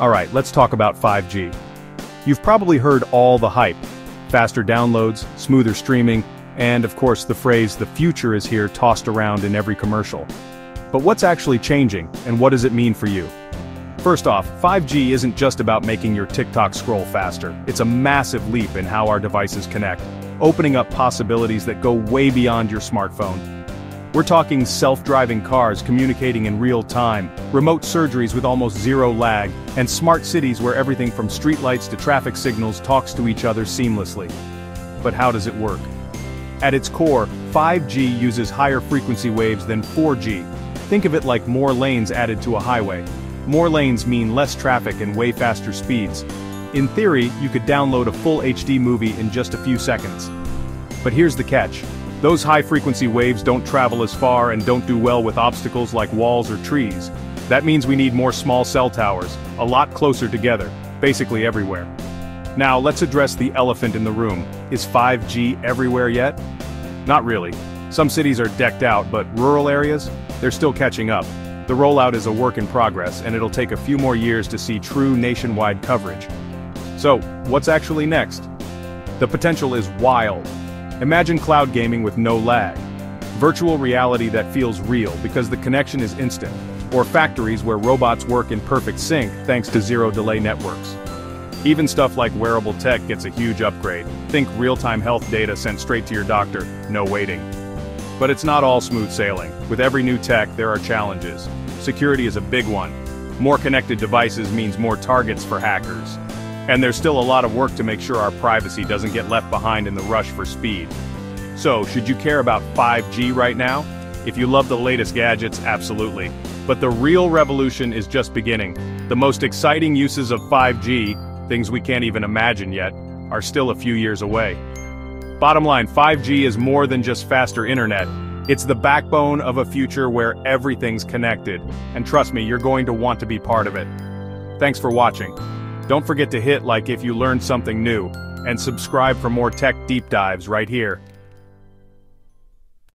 Alright, let's talk about 5G. You've probably heard all the hype. Faster downloads, smoother streaming, and of course the phrase the future is here tossed around in every commercial. But what's actually changing, and what does it mean for you? First off, 5G isn't just about making your TikTok scroll faster, it's a massive leap in how our devices connect, opening up possibilities that go way beyond your smartphone. We're talking self-driving cars communicating in real time, remote surgeries with almost zero lag, and smart cities where everything from streetlights to traffic signals talks to each other seamlessly. But how does it work? At its core, 5G uses higher frequency waves than 4G. Think of it like more lanes added to a highway. More lanes mean less traffic and way faster speeds. In theory, you could download a full HD movie in just a few seconds. But here's the catch. Those high-frequency waves don't travel as far and don't do well with obstacles like walls or trees. That means we need more small cell towers, a lot closer together, basically everywhere. Now let's address the elephant in the room. Is 5G everywhere yet? Not really. Some cities are decked out, but rural areas? They're still catching up. The rollout is a work in progress, and it'll take a few more years to see true nationwide coverage. So, what's actually next? The potential is wild, Imagine cloud gaming with no lag. Virtual reality that feels real because the connection is instant. Or factories where robots work in perfect sync thanks to zero-delay networks. Even stuff like wearable tech gets a huge upgrade. Think real-time health data sent straight to your doctor, no waiting. But it's not all smooth sailing. With every new tech, there are challenges. Security is a big one. More connected devices means more targets for hackers. And there's still a lot of work to make sure our privacy doesn't get left behind in the rush for speed. So, should you care about 5G right now? If you love the latest gadgets, absolutely. But the real revolution is just beginning. The most exciting uses of 5G, things we can't even imagine yet, are still a few years away. Bottom line, 5G is more than just faster internet. It's the backbone of a future where everything's connected. And trust me, you're going to want to be part of it. Thanks for watching. Don't forget to hit like if you learned something new, and subscribe for more tech deep dives right here.